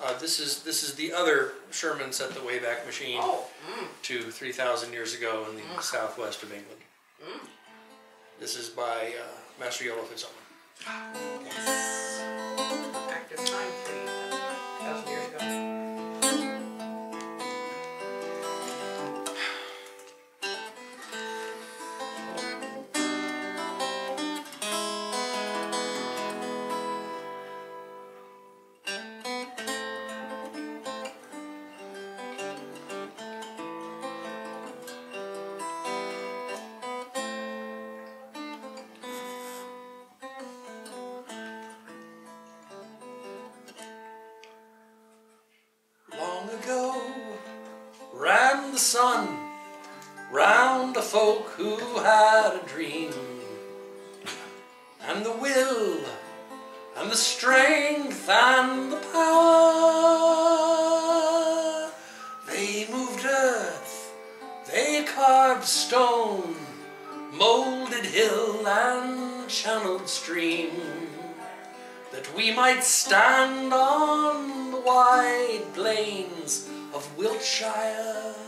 Uh, this is this is the other Sherman set the Wayback Machine Oh, mm. to 3,000 years ago in the southwest of England. This is by uh, Master FitzOwen. yes. The sun round a folk who had a dream, and the will, and the strength, and the power. They moved earth, they carved stone, molded hill and channeled stream that we might stand on the wide plains of Wiltshire.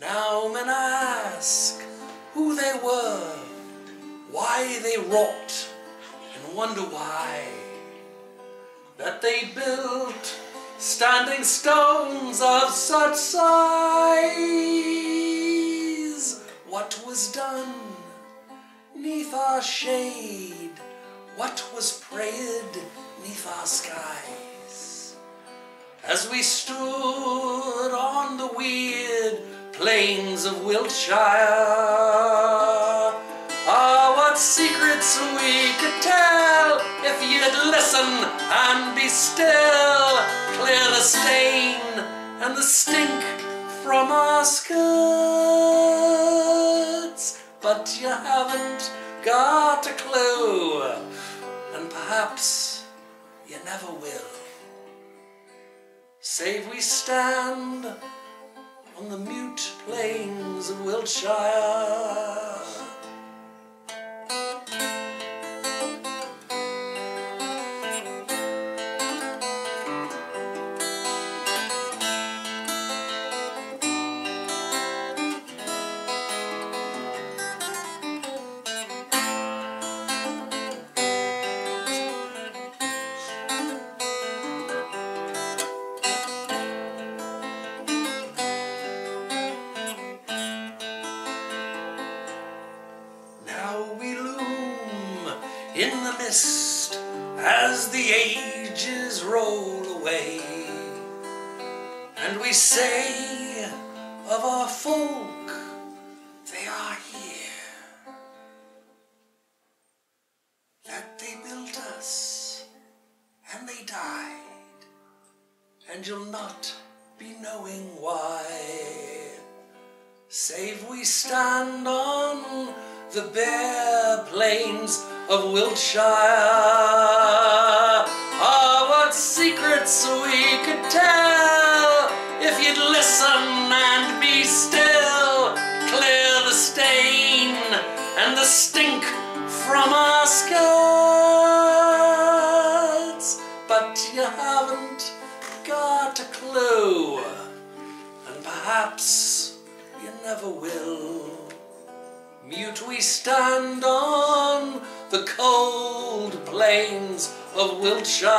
Now men ask who they were, why they wrought, and wonder why that they built standing stones of such size. What was done neath our shade? What was prayed neath our skies? As we stood on the weird plains of Wiltshire, ah, what secrets we could tell if you'd listen and be still. Clear the stain and the stink from our skirts, but you haven't got a clue, and perhaps you never will. Save we stand on the mute plains of Wiltshire. In the mist as the ages roll away. And we say of our folk, they are here. That they built us and they died. And you'll not be knowing why save we stand on the bare plains of Wiltshire. Ah, what secrets we could tell if you'd listen and be still. Clear the stain and the stink from our skirts, but you haven't got a clue, and perhaps you never will. Mute we stand on the cold plains of Wiltshire.